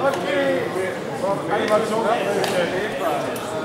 Okay, noch einmal zum Erlebnis.